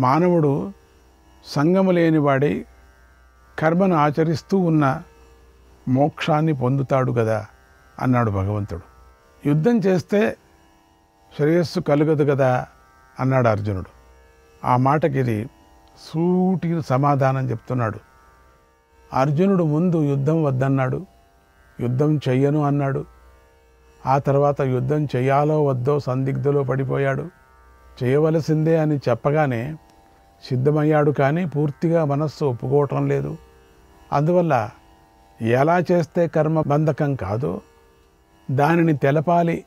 మానవుడు సంగము లేనివాడై కర్మను ఆచరిస్తూ ఉన్న మోక్షాన్ని పొందుతాడు కదా అన్నాడు భగవంతుడు. యుద్ధం చేస్తే శ్రేయస్సు కలుగదు కదా అన్నాడు అర్జునుడు. ఆ మాటకిది సూటి సమాధానం చెప్తున్నాడు. అర్జునుడు ముందు యుద్ధం వద్దన్నాడు. యుద్ధం చెయ్యను అన్నాడు. ఆ తర్వాత యుద్ధం చేయాలో వద్దో సందిగ్ధలో పడిపోయాడు. చేయవలసిందే అని చెప్పగానే సిద్ధమయ్యాడు కానీ పూర్తిగా మనస్సు ఒప్పుకోవటం లేదు. అందువల్ల ఎలా చేస్తే కర్మ బంధకం కాదో దానిని తెలపాలి.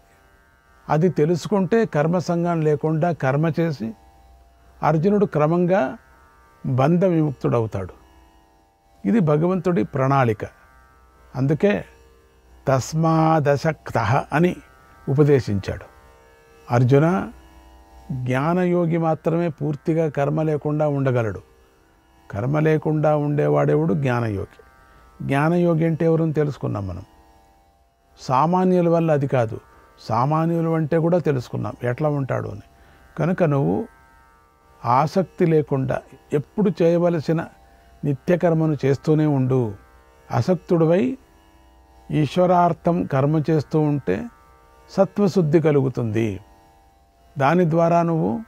అది తెలుసుకుంటే కర్మ సంఘం లేకుండా కర్మ చేసి అర్జునుడు క్రమంగా బంధ విముక్తుడవుతాడు. ఇది భగవంతుడి ప్రణాళిక. అందుకే తస్మాదశక్త అని ఉపదేశించాడు. అర్జున జ్ఞానయోగి మాత్రమే పూర్తిగా కర్మ లేకుండా ఉండగలడు. కర్మ లేకుండా ఉండేవాడెవడు? జ్ఞానయోగి. జ్ఞానయోగి అంటే ఎవరని తెలుసుకున్నాం మనం. సామాన్యుల వల్ల అది కాదు. సామాన్యులు అంటే కూడా తెలుసుకున్నాం. ఎట్లా ఉంటాడు అని. కనుక నువ్వు ఆసక్తి లేకుండా ఎప్పుడు చేయవలసిన నిత్యకర్మను చేస్తూనే ఉండు. అసక్తుడివై ఈశ్వరార్థం కర్మ చేస్తూ ఉంటే సత్వశుద్ధి కలుగుతుంది. దాని ద్వారా నువ్వు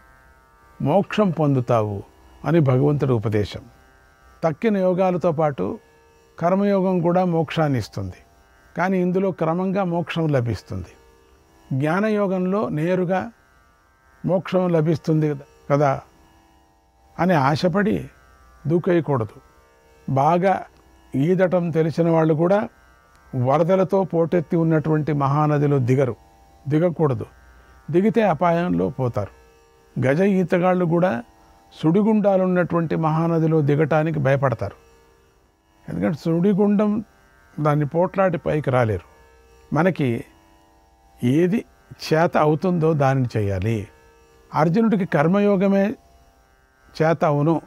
మోక్షం పొందుతావు అని భగవంతుడి ఉపదేశం. తక్కిన యోగాలతో పాటు కర్మయోగం కూడా మోక్షాన్ని ఇస్తుంది. కానీ ఇందులో క్రమంగా మోక్షం లభిస్తుంది. జ్ఞానయోగంలో నేరుగా మోక్షం లభిస్తుంది కదా అని ఆశపడి దూకేయకూడదు. బాగా ఈదటం తెలిసిన వాళ్ళు కూడా వరదలతో పోటెత్తి ఉన్నటువంటి మహానదిలో దిగరు. దిగకూడదు. దిగితే అపాయంలో పోతారు. గజ ఈతగాళ్ళు కూడా సుడిగుండాలున్నటువంటి మహానదిలో దిగటానికి భయపడతారు. ఎందుకంటే సుడిగుండం దాన్ని పోట్లాడి పైకి రాలేరు. మనకి ఏది చేత అవుతుందో దానిని చేయాలి. అర్జునుడికి కర్మయోగమే చేత అవును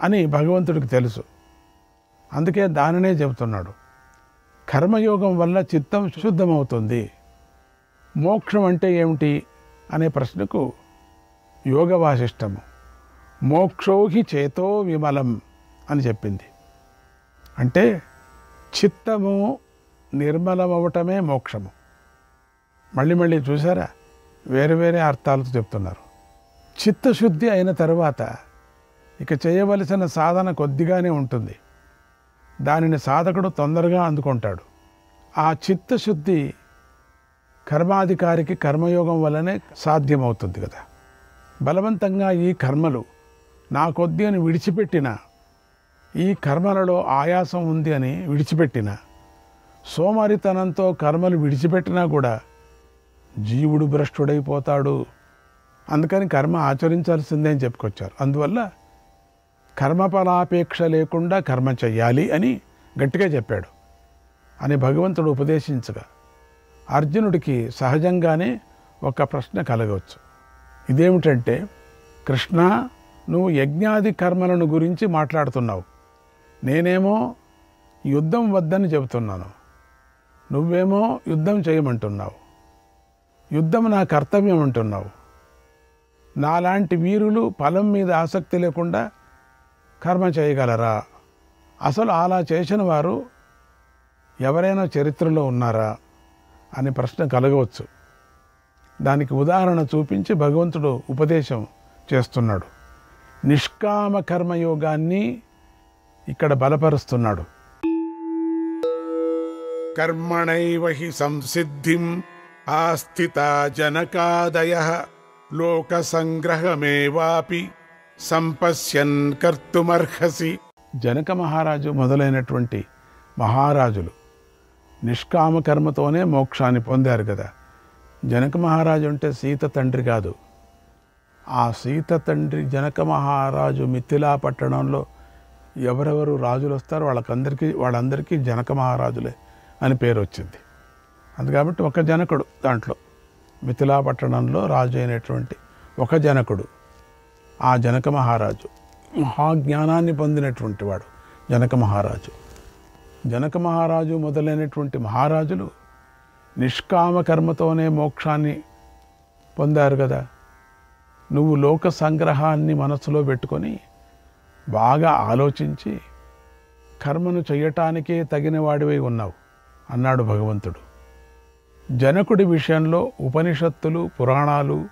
అని భగవంతుడికి తెలుసు. అందుకే దానినే చెబుతున్నాడు. కర్మయోగం వల్ల చిత్తం శుద్ధమవుతుంది. మోక్షం అంటే ఏమిటి? అనే ప్రశ్నకు యోగ వాసిష్టము మోక్షోహి చేతో విమలం అని చెప్పింది. అంటే చిత్తము నిర్మలమవటమే మోక్షము. మళ్ళీ మళ్ళీ చూసారా? వేరే వేరే అర్థాలతో చెప్తున్నారు. చిత్తశుద్ధి అయిన తర్వాత ఇక చేయవలసిన సాధన కొద్దిగానే ఉంటుంది. దానిని సాధకుడు తొందరగా అందుకుంటాడు. ఆ చిత్తశుద్ధి కర్మాధికారికి కర్మయోగం వల్లనే సాధ్యమవుతుంది కదా. బలవంతంగా ఈ కర్మలు నా కొద్ది అని విడిచిపెట్టిన ఈ కర్మలలో ఆయాసం ఉంది అని విడిచిపెట్టిన సోమరితనంతో కర్మలు విడిచిపెట్టినా కూడా జీవుడు భ్రష్టుడైపోతాడు. అందుకని కర్మ ఆచరించాల్సిందే అని చెప్పుకొచ్చారు. అందువల్ల కర్మఫలాపేక్ష లేకుండా కర్మ చెయ్యాలి అని గట్టిగా చెప్పాడు. అని భగవంతుడు ఉపదేశించగా అర్జునుడికి సహజంగానే ఒక ప్రశ్న కలగవచ్చు. ఇదేమిటంటే కృష్ణ నువ్వు యజ్ఞాది కర్మలను గురించి మాట్లాడుతున్నావు. నేనేమో యుద్ధం వద్దని చెబుతున్నాను. నువ్వేమో యుద్ధం చేయమంటున్నావు. యుద్ధం నా కర్తవ్యం అంటున్నావు. నాలాంటి వీరులు ఫలం మీద ఆసక్తి లేకుండా కర్మ చేయగలరా? అసలు అలా చేసిన వారు ఎవరైనా చరిత్రలో ఉన్నారా? అనే ప్రశ్న కలగవచ్చు. దానికి ఉదాహరణ చూపించి భగవంతుడు ఉపదేశం చేస్తున్నాడు. నిష్కామ కర్మయోగాన్ని ఇక్కడ బలపరుస్తున్నాడు. కర్మణైవ హి సంసిద్ధిం ఆస్థిత జనకాదయ లోక సంగ్రహమేవాపి సంపశ్యన్ కర్తుమర్హసి. జనక మహారాజు మొదలైనటువంటి మహారాజులు నిష్కామ కర్మతోనే మోక్షాన్ని పొందారు కదా. జనక మహారాజు అంటే సీత తండ్రి కాదు. ఆ సీత తండ్రి జనక మహారాజు మిథిలా పట్టణంలో ఎవరెవరు రాజులు వస్తారో వాళ్ళకందరికీ వాళ్ళందరికీ జనక మహారాజులే అని పేరు వచ్చింది. అందు కాబట్టి ఒక జనకుడు దాంట్లో. మిథిలా పట్టణంలో రాజు అయినటువంటి ఒక జనకుడు ఆ జనక మహారాజు. మహాజ్ఞానాన్ని పొందినటువంటి వాడు జనక మహారాజు. జనక మహారాజు మొదలైనటువంటి మహారాజులు నిష్కామ కర్మతోనే మోక్షాన్ని పొందారు కదా. నువ్వు లోక సంగ్రహాన్ని మనసులో పెట్టుకొని బాగా ఆలోచించి కర్మను చేయటానికే తగిన వాడివై ఉన్నావు అన్నాడు భగవంతుడు. జనకుడి విషయంలో ఉపనిషత్తులు పురాణాలు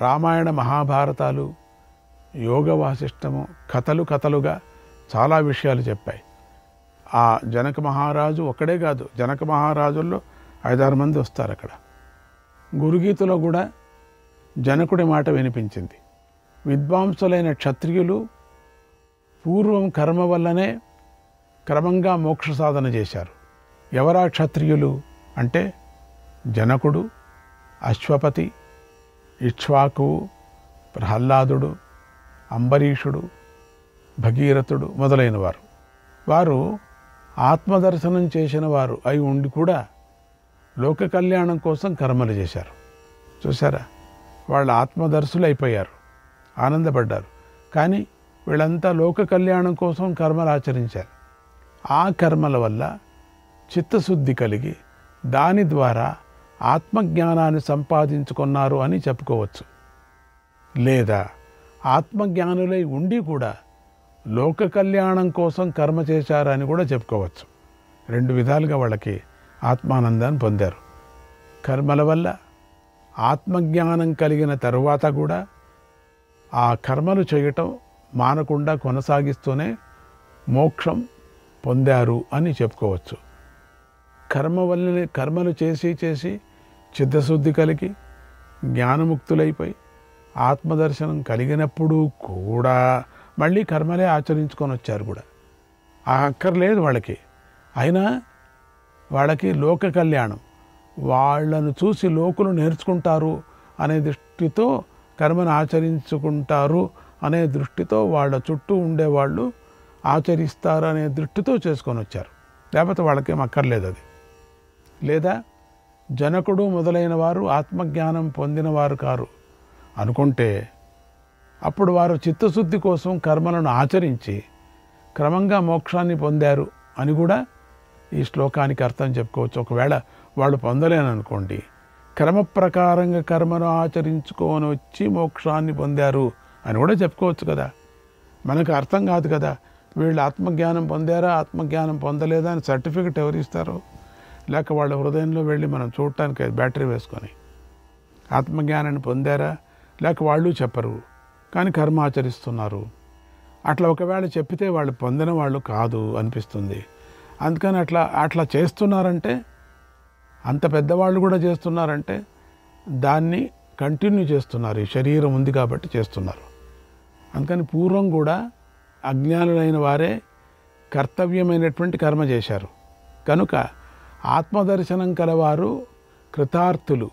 రామాయణ మహాభారతాలు యోగ వాసిష్టము కథలు కథలుగా చాలా విషయాలు చెప్పాయి. ఆ జనక మహారాజు ఒక్కడే కాదు జనక మహారాజుల్లో ఐదారు మంది వస్తారు అక్కడ. గురుగీతలో కూడా జనకుడి మాట వినిపించింది. విద్వాంసులైన క్షత్రియులు పూర్వం కర్మ వల్లనే క్రమంగా మోక్ష సాధన చేశారు. ఎవరా క్షత్రియులు అంటే జనకుడు అశ్వపతి ఇక్ష్వాకు ప్రహ్లాదుడు అంబరీషుడు భగీరథుడు మొదలైన వారు వారు ఆత్మదర్శనం చేసిన వారు అయి ఉండి కూడా లోక కళ్యాణం కోసం కర్మలు చేశారు. చూసారా వాళ్ళు ఆత్మదర్శులు అయిపోయారు. ఆనందపడ్డారు. కానీ వీళ్ళంతా లోక కళ్యాణం కోసం కర్మలు ఆచరించారు. ఆ కర్మల వల్ల చిత్తశుద్ధి కలిగి దాని ద్వారా ఆత్మజ్ఞానాన్ని సంపాదించుకున్నారు అని చెప్పుకోవచ్చు. లేదా ఆత్మజ్ఞానులై ఉండి కూడా లోక కళ్యాణం కోసం కర్మ చేశారని కూడా చెప్పుకోవచ్చు. రెండు విధాలుగా వాళ్ళకి ఆత్మానందాన్ని పొందారు. కర్మల వల్ల ఆత్మజ్ఞానం కలిగిన తరువాత కూడా ఆ కర్మలు చేయటం మానకుండా కొనసాగిస్తూనే మోక్షం పొందారు అని చెప్పుకోవచ్చు. కర్మ వల్లనే కర్మలు చేసి చేసి చిత్తశుద్ధి కలిగి జ్ఞానముక్తులైపోయి ఆత్మదర్శనం కలిగినప్పుడు కూడా మళ్ళీ కర్మలే ఆచరించుకొని వచ్చారు కూడా. ఆ అక్కర్లేదు వాళ్ళకి. అయినా వాళ్ళకి లోక కళ్యాణం. వాళ్ళను చూసి లోకులు నేర్చుకుంటారు అనే దృష్టితో కర్మను ఆచరించుకుంటారు అనే దృష్టితో వాళ్ళ చుట్టూ ఉండేవాళ్ళు ఆచరిస్తారు అనే దృష్టితో చేసుకొని వచ్చారు. లేకపోతే వాళ్ళకేం అక్కర్లేదు అది. లేదా జనకుడు మొదలైన వారు ఆత్మజ్ఞానం పొందినవారు కారు. అనుకుంటే అప్పుడు వారు చిత్తశుద్ధి కోసం కర్మలను ఆచరించి క్రమంగా మోక్షాన్ని పొందారు అని కూడా ఈ శ్లోకానికి అర్థం చెప్పుకోవచ్చు. ఒకవేళ వాళ్ళు పొందలేననుకోండి క్రమ ప్రకారంగా కర్మను ఆచరించుకొని వచ్చి మోక్షాన్ని పొందారు అని కూడా చెప్పుకోవచ్చు కదా. మనకు అర్థం కాదు కదా వీళ్ళు ఆత్మజ్ఞానం పొందారా ఆత్మజ్ఞానం పొందలేదా అని సర్టిఫికెట్ ఎవరు ఇస్తారు? లేక వాళ్ళ హృదయంలో వెళ్ళి మనం చూడటానికి బ్యాటరీ వేసుకొని ఆత్మజ్ఞానాన్ని పొందారా? లేక వాళ్ళు చెప్పరు. కానీ కర్మ ఆచరిస్తున్నారు. అట్లా ఒకవేళ చెప్పితే వాళ్ళు పొందిన వాళ్ళు కాదు అనిపిస్తుంది. అందుకని అట్లా అట్లా చేస్తున్నారంటే అంత పెద్దవాళ్ళు కూడా చేస్తున్నారంటే దాన్ని కంటిన్యూ చేస్తున్నారు. ఈ శరీరం ఉంది కాబట్టి చేస్తున్నారు. అందుకని పూర్వం కూడా అజ్ఞానులైన వారే కర్తవ్యమైనటువంటి కర్మ చేశారు. కనుక ఆత్మదర్శనం కలవారు కృతార్థులు.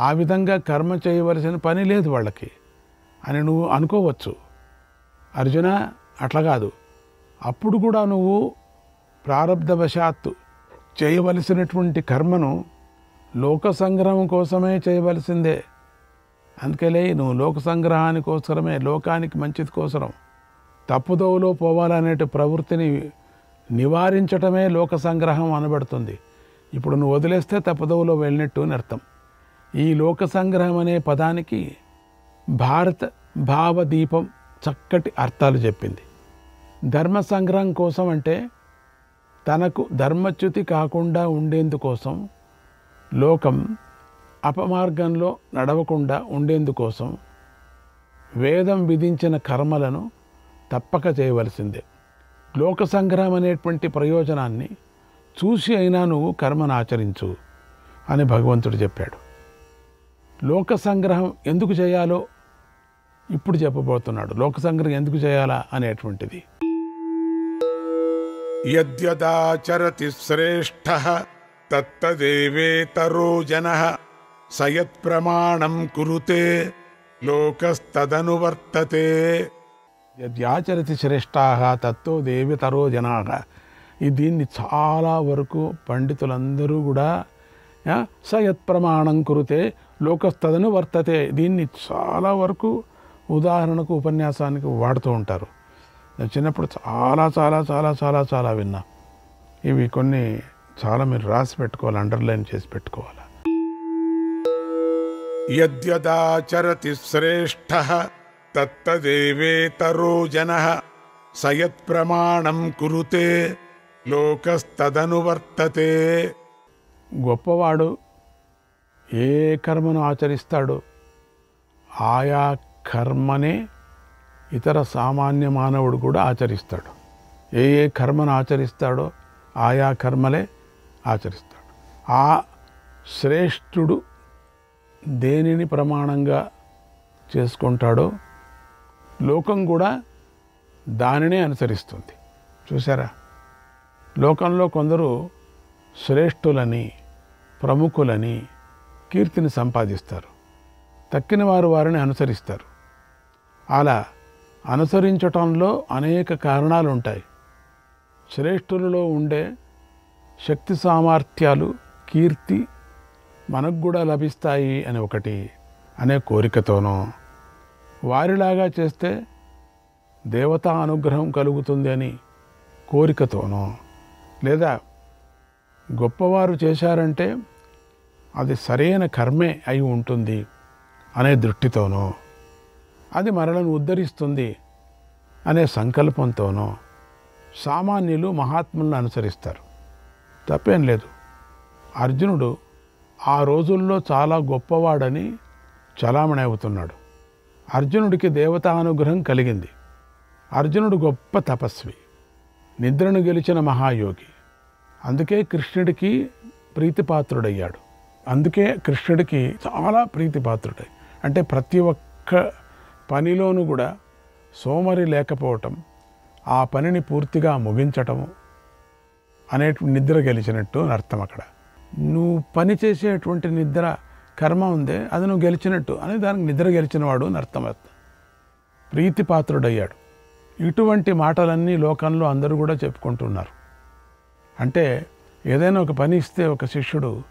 ఆ విధంగా కర్మ చేయవలసిన పని లేదు వాళ్ళకి. అని నువ్వు అనుకోవచ్చు. అర్జున అట్లా కాదు. అప్పుడు కూడా నువ్వు ప్రారంధవశాత్తు చేయవలసినటువంటి కర్మను లోక సంగ్రహం కోసమే చేయవలసిందే. అందుకలే నువ్వు లోక సంగ్రహాని కోసరమే లోకానికి మంచిది కోసరం. తప్పుదోవలో పోవాలనే ప్రవృత్తిని నివారించటమే లోక సంగ్రహం అనబడుతుంది. ఇప్పుడు నువ్వు వదిలేస్తే తప్పుదోవలో వెళ్ళినట్టు అని అర్థం. ఈ లోక సంగ్రహం అనే పదానికి భారత భావదీపం చక్కటి అర్థాలు చెప్పింది. ధర్మ సంగ్రహం కోసం అంటే తనకు ధర్మచ్యుతి కాకుండా ఉండేందుకోసం లోకం అపమార్గంలో నడవకుండా ఉండేందుకోసం వేదం విధించిన కర్మలను తప్పక చేయవలసిందే. లోక సంగ్రహం అనేటువంటి ప్రయోజనాన్ని చూసి అయినా నువ్వు కర్మను ఆచరించు అని భగవంతుడు చెప్పాడు. లోక సంగ్రహం ఎందుకు చేయాలో ఇప్పుడు చెప్పబోతున్నాడు. లోక సంగ్రహం ఎందుకు చేయాలా అనేటువంటిది. యద్యదాచరతి శ్రేష్ఠ తత్తదేవేతరో జన సయత్ప్రమాణం కురుతే లోకస్తదనువర్తతే. యద్యాచరతి శ్రేష్టాహ తత్తో దేవితరో జనాహ ఈ దీన్ని చాలా వరకు పండితులందరూ కూడా యా, స యత్ప్రమాణం కురితే లోకస్తదను వర్తతే దీన్ని చాలా వరకు ఉదాహరణకు ఉపన్యాసానికి వాడుతూ ఉంటారు. నేను చిన్నప్పుడు చాలా చాలా చాలా చాలా చాలా విన్నా. ఇవి కొన్ని చాలా మీరు రాసి పెట్టుకోవాలి అండర్లైన్ చేసి పెట్టుకోవాలి. యద్యదాచరతి శ్రేష్ఠ తత్తదేవేతరో జన సయత్ప్రమాణం కురుతే లోకస్తదనువర్తతే. గొప్పవాడు ఏ కర్మను ఆచరిస్తాడు ఆయా కర్మనే ఇతర సామాన్య మానవుడు కూడా ఆచరిస్తాడు. ఏ ఏ కర్మను ఆచరిస్తాడో ఆయా కర్మలే ఆచరిస్తాడు. ఆ శ్రేష్ఠుడు దేనిని ప్రమాణంగా చేసుకుంటాడో లోకం కూడా దానినే అనుసరిస్తుంది. చూసారా లోకంలో కొందరు శ్రేష్ఠులని ప్రముఖులని కీర్తిని సంపాదిస్తారు. తక్కిన వారు వారిని అనుసరిస్తారు. అలా అనుసరించటంలో అనేక కారణాలు ఉంటాయి శ్రేష్ఠులలో ఉండే శక్తి సామర్థ్యాలు కీర్తి మనకు కూడా లభిస్తాయి అని ఒకటి అనే కోరికతోనో వారిలాగా చేస్తే దేవతా అనుగ్రహం కలుగుతుంది అని కోరికతోనో లేదా గొప్పవారు చేశారంటే అది సరైన కర్మే అయి ఉంటుంది అనే దృష్టితోనో అది మనలను ఉద్ధరిస్తుంది అనే సంకల్పంతోనో సామాన్యులు మహాత్ములను అనుసరిస్తారు. తప్పేం లేదు. అర్జునుడు ఆ రోజుల్లో చాలా గొప్పవాడని చలామణి అవుతున్నాడు. అర్జునుడికి దేవతా అనుగ్రహం కలిగింది. అర్జునుడు గొప్ప తపస్వి. నిద్రను గెలిచిన మహాయోగి. అందుకే కృష్ణుడికి ప్రీతిపాత్రుడయ్యాడు. అందుకే కృష్ణుడికి చాలా ప్రీతిపాత్రుడై అంటే ప్రతి ఒక్క పనిలోనూ కూడా సోమరి లేకపోవటం ఆ పనిని పూర్తిగా ముగించటము అనే నిద్ర గెలిచినట్టు అర్థం అక్కడ. నువ్వు పని చేసేటువంటి నిద్ర కర్మ ఉందే అది నువ్వు గెలిచినట్టు అని దానికి నిద్ర గెలిచినవాడు అని అర్థం ప్రీతిపాత్రుడయ్యాడు. ఇటువంటి మాటలన్నీ లోకంలో అందరూ కూడా చెప్పుకుంటున్నారు. అంటే ఏదైనా ఒక పని ఇస్తే ఒక శిష్యుడు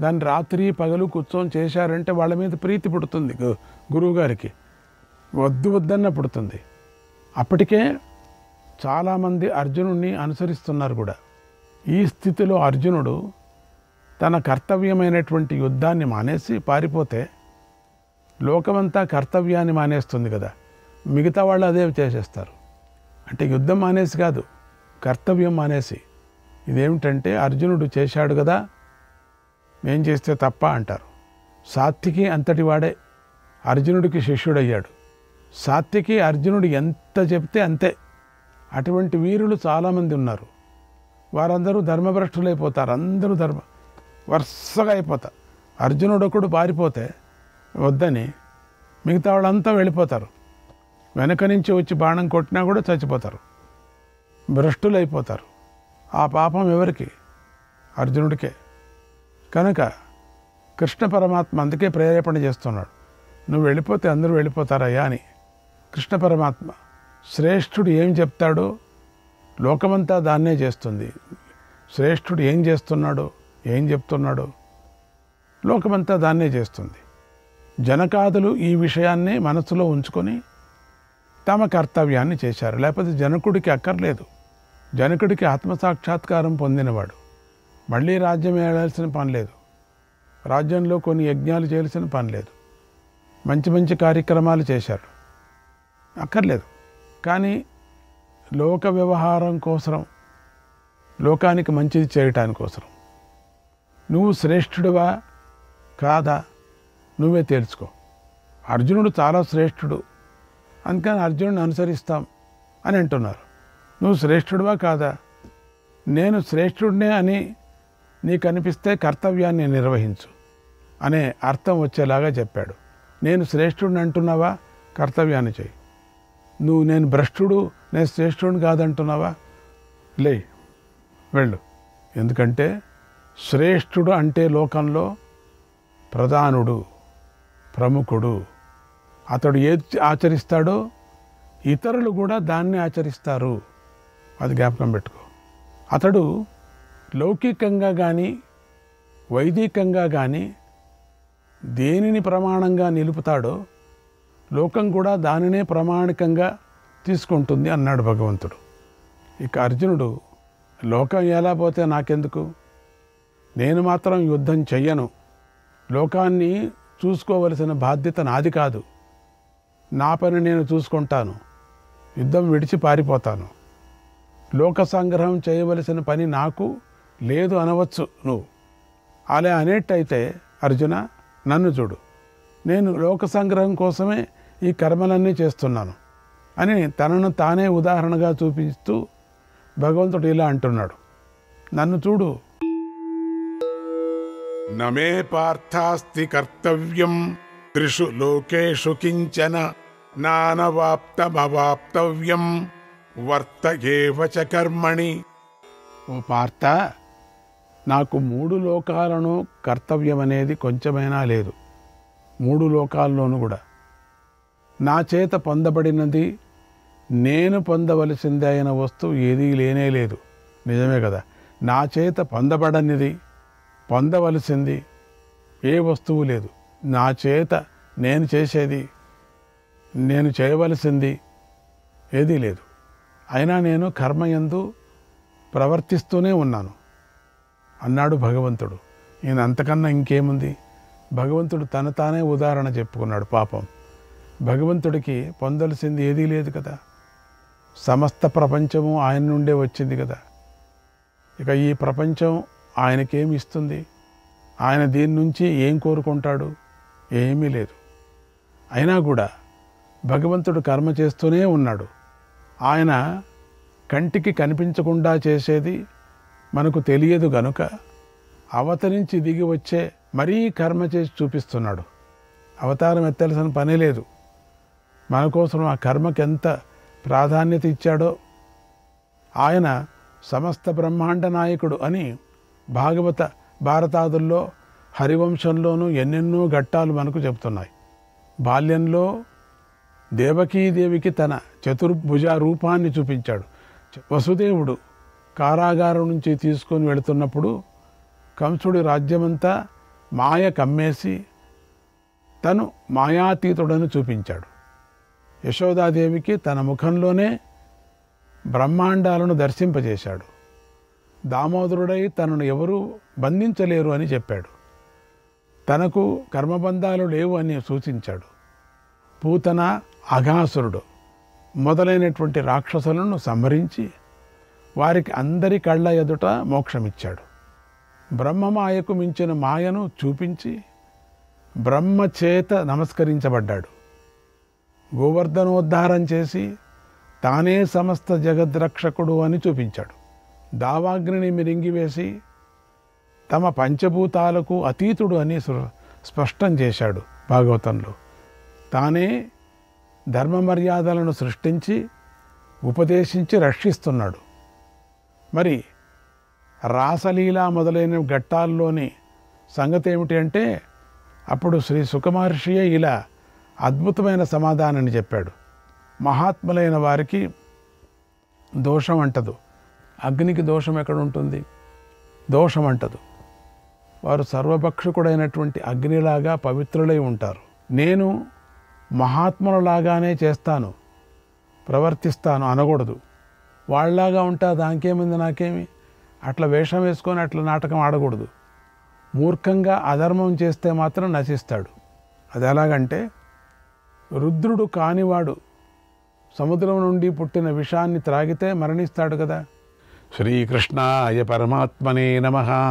దాన్ని రాత్రి పగలు కూర్చొని చేశారంటే వాళ్ళ మీద ప్రీతి పుడుతుంది గు- గురువు గారికి వద్దు వద్దన్న పుడుతుంది. అప్పటికే చాలామంది అర్జునుడిని అనుసరిస్తున్నారు కూడా. ఈ స్థితిలో అర్జునుడు తన కర్తవ్యమైనటువంటి యుద్ధాన్ని మానేసి పారిపోతే లోకమంతా కర్తవ్యాన్ని మానేస్తుంది కదా. మిగతా వాళ్ళు అదే చేసేస్తారు. అంటే యుద్ధం మానేసి కాదు కర్తవ్యం మానేసి. ఇదేమిటంటే అర్జునుడు చేశాడు కదా ఏం చేస్తే తప్ప అంటారు. సాత్వికి అంతటి వాడే అర్జునుడికి శిష్యుడయ్యాడు. సాత్వికి అర్జునుడు ఎంత చెప్తే అంతే. అటువంటి వీరులు చాలామంది ఉన్నారు. వారందరూ ధర్మభ్రష్టులైపోతారు. అందరూ ధర్మ వరుసగా అయిపోతారు. అర్జునుడు ఒకడు పారిపోతే వద్దని మిగతా వాళ్ళంతా వెళ్ళిపోతారు. వెనక నుంచి వచ్చి బాణం కొట్టినా కూడా చచ్చిపోతారు. భ్రష్టులైపోతారు. ఆ పాపం ఎవరికి? అర్జునుడికే. కనుక కృష్ణ పరమాత్మ అందుకే ప్రేరేపణ చేస్తున్నాడు. నువ్వు వెళ్ళిపోతే అందరూ వెళ్ళిపోతారయ్యా అని. కృష్ణ పరమాత్మ. శ్రేష్ఠుడు ఏం చెప్తాడో లోకమంతా దాన్నే చేస్తుంది. శ్రేష్ఠుడు ఏం చేస్తున్నాడో ఏం చెప్తున్నాడో లోకమంతా దాన్నే చేస్తుంది. జనకాదులు ఈ విషయాన్నే మనసులో ఉంచుకొని తమ కర్తవ్యాన్ని చేశారు. లేకపోతే జనకుడికి అక్కర్లేదు. జనకుడికి ఆత్మసాక్షాత్కారం పొందినవాడు. మళ్ళీ రాజ్యం ఏడాల్సిన పని లేదు. రాజ్యంలో కొన్ని యజ్ఞాలు చేయాల్సిన పని లేదు. మంచి మంచి కార్యక్రమాలు చేశారు. అక్కర్లేదు. కానీ లోక వ్యవహారం కోసం లోకానికి మంచిది చేయటానికి నువ్వు శ్రేష్ఠుడివా కాదా నువ్వే తేల్చుకో. అర్జునుడు చాలా శ్రేష్ఠుడు అందుకని అర్జునుడిని అనుసరిస్తాం అని అంటున్నారు. నువ్వు శ్రేష్ఠుడివా కాదా? నేను శ్రేష్ఠుడినే అని నీకు అనిపిస్తే కర్తవ్యాన్ని నిర్వహించు అనే అర్థం వచ్చేలాగా చెప్పాడు. నేను శ్రేష్ఠుడిని అంటున్నావా? కర్తవ్యాన్ని చేయి నువ్వు నేను భ్రష్టుడు నేను శ్రేష్ఠుడిని కాదంటున్నావా? లే వెళ్ళు. ఎందుకంటే శ్రేష్ఠుడు అంటే లోకంలో ప్రధానుడు ప్రముఖుడు. అతడు ఏది ఆచరిస్తాడో ఇతరులు కూడా దాన్ని ఆచరిస్తారు. అది జ్ఞాపకం పెట్టుకో. అతడు లౌకికంగా కానీ వైదికంగా కానీ దేనిని ప్రమాణంగా నిలుపుతాడో లోకం కూడా దానినే ప్రామాణికంగా తీసుకుంటుంది అన్నాడు భగవంతుడు. ఇక అర్జునుడు లోకం ఎలా పోతే నాకెందుకు? నేను మాత్రం యుద్ధం చెయ్యను. లోకాన్ని చూసుకోవలసిన బాధ్యత నాది కాదు. నా పని నేను చూసుకుంటాను. యుద్ధం విడిచి పారిపోతాను. లోక సంగ్రహం చేయవలసిన పని నాకు లేదు అనవచ్చు నువ్వు. అలా అనేట్టయితే అర్జున నన్ను చూడు. నేను లోక సంగ్రహం కోసమే ఈ కర్మలన్నీ చేస్తున్నాను అని తనను తానే ఉదాహరణగా చూపిస్తూ భగవంతుడు ఇలా అంటున్నాడు. నన్ను చూడు. నమే పార్థాస్తి కర్తవ్యం త్రిషు లోకేషు కించన నానవాప్తమవాప్తవ్యం వర్త ఏవ చ కర్మణి. ఓ పార్త నాకు మూడు లోకాలను కర్తవ్యం అనేది కొంచెమైనా లేదు. మూడు లోకాల్లోనూ కూడా. నా చేత పొందబడినది నేను పొందవలసింది అయిన వస్తువు ఏదీ లేనే లేదు. నిజమే కదా? నా చేత పొందబడనిది పొందవలసింది ఏ వస్తువు లేదు. నా చేత నేను చేసేది నేను చేయవలసింది ఏదీ లేదు. అయినా నేను కర్మయందు ప్రవర్తిస్తూనే ఉన్నాను. అన్నాడు భగవంతుడు. ఈయన అంతకన్నా ఇంకేముంది? భగవంతుడు తన తానే ఉదాహరణ చెప్పుకున్నాడు పాపం. భగవంతుడికి పొందాల్సింది ఏదీ లేదు కదా. సమస్త ప్రపంచము ఆయన నుండే వచ్చింది కదా. ఇక ఈ ప్రపంచం ఆయనకేమి ఇస్తుంది? ఆయన దీని నుంచి ఏం కోరుకుంటాడు? ఏమీ లేదు. అయినా కూడా భగవంతుడు కర్మ చేస్తూనే ఉన్నాడు. ఆయన కంటికి కనిపించకుండా చేసేది మనకు తెలియదు గనుక అవతరించి దిగి వచ్చే మరీ కర్మ చేసి చూపిస్తున్నాడు. అవతారం ఎత్తాల్సిన పనే లేదు. మన కోసం ఆ కర్మకి ఎంత ప్రాధాన్యత ఇచ్చాడో ఆయన సమస్త బ్రహ్మాండ నాయకుడు అని భాగవత భారతాదుల్లో హరివంశంలోనూ ఎన్నెన్నో ఘట్టాలు మనకు చెబుతున్నాయి. బాల్యంలో దేవకీదేవికి తన చతుర్భుజ రూపాన్ని చూపించాడు. వసుదేవుడు కారాగారం నుంచి తీసుకొని వెళుతున్నప్పుడు కంసుడి రాజ్యమంతా మాయ కమ్మేసి తను మాయాతీతుడని చూపించాడు. యశోదాదేవికి తన ముఖంలోనే బ్రహ్మాండాలను దర్శింపజేశాడు. దామోదరుడై తనను ఎవరూ బంధించలేరు అని చెప్పాడు. తనకు కర్మబంధాలు లేవు అని సూచించాడు. పూతన అఘాసురుడు మొదలైనటువంటి రాక్షసులను సంహరించి వారికి అందరి కళ్ళ ఎదుట మోక్షమిచ్చాడు. బ్రహ్మమాయకు మించిన మాయను చూపించి బ్రహ్మచేత నమస్కరించబడ్డాడు. గోవర్ధనోద్ధారం చేసి తానే సమస్త జగద్రక్షకుడు అని చూపించాడు. దావాగ్నిని మిరింగివేసి తమ పంచభూతాలకు అతీతుడు అని స్పష్టం చేశాడు భాగవతంలో. తానే ధర్మ మర్యాదలను సృష్టించి ఉపదేశించి రక్షిస్తున్నాడు. మరి రాసలీల మొదలైన ఘట్టాల్లోని సంగతి ఏమిటి అంటే అప్పుడు శ్రీ సుఖమహర్షియే ఇలా అద్భుతమైన సమాధానాన్ని చెప్పాడు. మహాత్ములైన వారికి దోషం అంటదు. అగ్నికి దోషం ఎక్కడ ఉంటుంది దోషం అంటదు. వారు సర్వభక్షకుడైనటువంటి అగ్నిలాగా పవిత్రులై ఉంటారు. నేను మహాత్ములలాగానే చేస్తాను ప్రవర్తిస్తాను అనకూడదు. వాళ్ళలాగా ఉంటా దానికేమింది నాకేమి? అట్లా వేషం వేసుకొని అట్లా నాటకం ఆడకూడదు. మూర్ఖంగా అధర్మం చేస్తే మాత్రం నశిస్తాడు. అది ఎలాగంటే రుద్రుడు కానివాడు సముద్రం నుండి పుట్టిన విషాన్ని త్రాగితే మరణిస్తాడు కదా. శ్రీకృష్ణాయ పరమాత్మనే నమ.